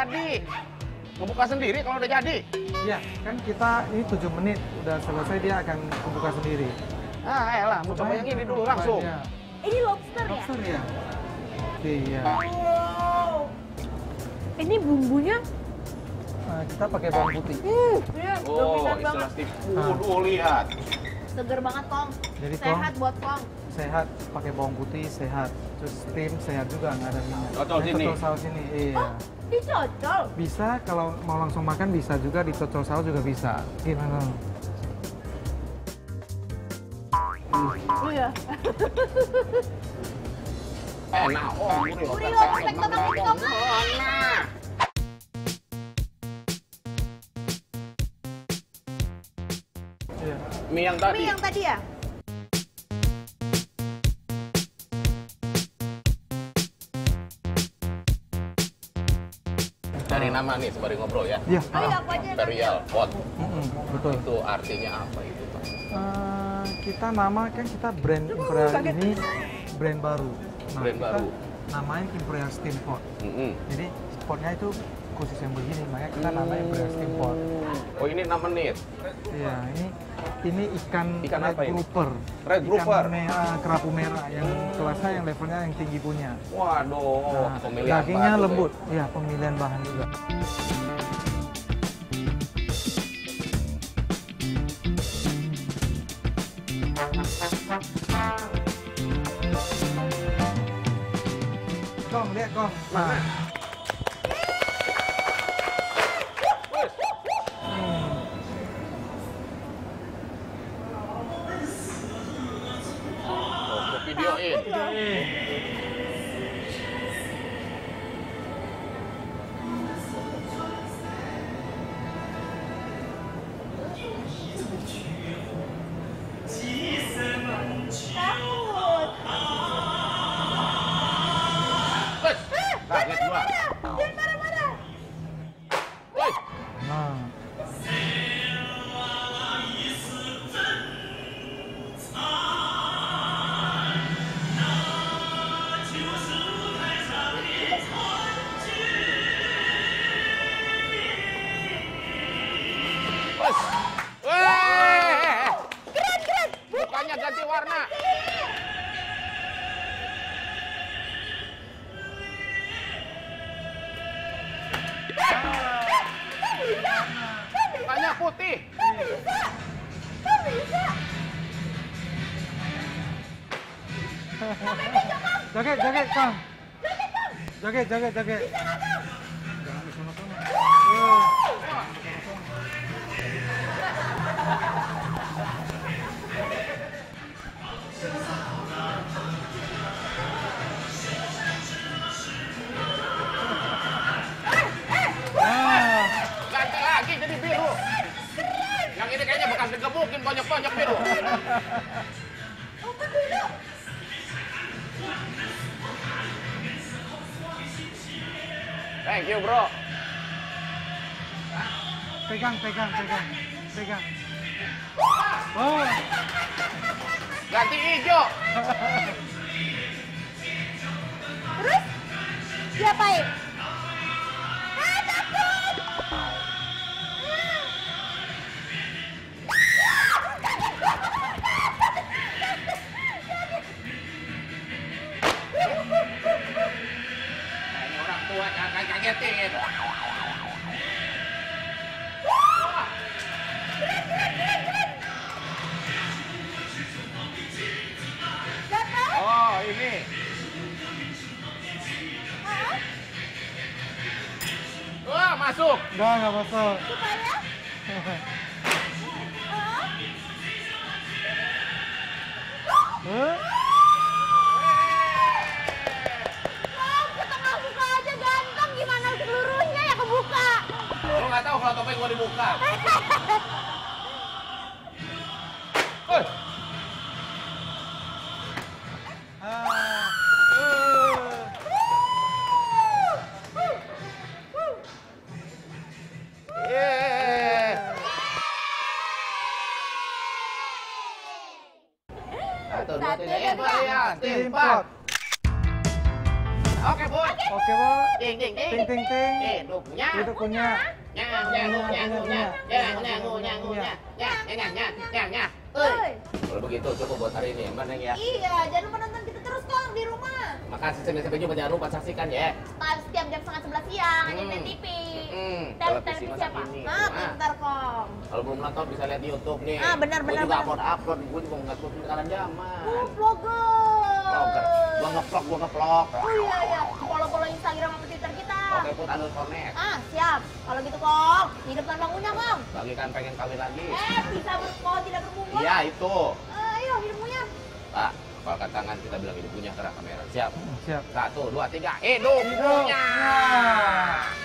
lagi. Ngebuka sendiri kalau udah jadi. Iya, kan kita ini 7 menit udah selesai dia akan membuka sendiri. Ah, elah, mau coba yang ini dulu langsung. Ini lobster ya? Lobster ya. Iya. Wow. Ini bumbunya Nah, kita pakai bawang putih. hmm, iya, Oh, banget. seafood. Oh, lihat. Seger banget, Kong. Jadi, Kong, Sehat buat Kong. sehat pakai bawang putih sehat. Terus steam sehat juga nggak ada minyak. Cocol Ini sini. Cocol saus ini. Iya. Dicocol. Bisa kalau mau langsung makan bisa juga dicocol saus juga bisa. Gimana? Iya. Enak, oh, Kong. Enak. Iya. Mie yang tadi. Mie yang tadi ya? Dari nama nih, sembari ngobrol ya. Iya. Oh iya, aku aja. yang Imperial Pot. Mm-mm, betul. Itu artinya apa itu, Pak? Eh, kita nama kan kita brand Imperial ini brand baru. Brand kita baru. Namain Imperial Steam Pot. Mm-mm. Jadi potnya itu khusus yang begini, makanya kita namain Imperial Steam Pot. Ini 6 menit. Iya, ini ini ikan, Ikan red apa ini? grouper. Red grouper? Ikan merah, kerapu merah yang kelasnya yang levelnya yang tinggi punya. Waduh, Nah, pemilihan dagingnya bahan lembut. Iya, pemilihan bahan juga. Kong, lihat Kong. Nah. Oh, gue videoin. Mukanya ganti warna. Mukanya putih. Joget, Kong. Joget, joget, joget. Jangan Open dulu. Thank you, bro. Pegang, pegang, pegang. Pegang. Oh. Ganti hijau. Terus? Diapain? Dapat? Oh, ini. Ah, Wah, masuk. Enggak, enggak masuk. supaya? topeng gua dibuka. Woi, Ah. Satu, dua, tiga. Oke, Bu. Oke, Pak. Ding, ding, ding. Ting ting ting. Hidup punya. Kalau begitu cukup buat hari ini, Mbak Neng ya. Iya, jangan lupa nonton kita terus Kong di rumah. Makasih sampai jumpa jangan lupa saksikan ya. Pas setiap jam setengah sebelas siang di Hmm. Net TV. Hmm, Tel televisi televisi masa apa? kini. Ah, Ah. pintar Kong. Kalau belum nonton bisa lihat di YouTube nih. Ah, benar, benar, juga benar. upload upload, gue juga nggak turun sekarang zaman. Uh, vlogger. Vlogger. Gua ngevlog, gua ngevlog. Oh iya iya, underscore net. Ah, siap. Kalau gitu Kong, hidup tanpa punya Kong. Bagi kan pengen kawin lagi. Eh, bisa berkau tidak berbunga. Iya itu. Ayo, hidup punya. Pak, palkan tangan kita bilang hidup punya ke arah kamera. Siap. Siap. Satu, dua, tiga. Hidup Hidup. punya. punya.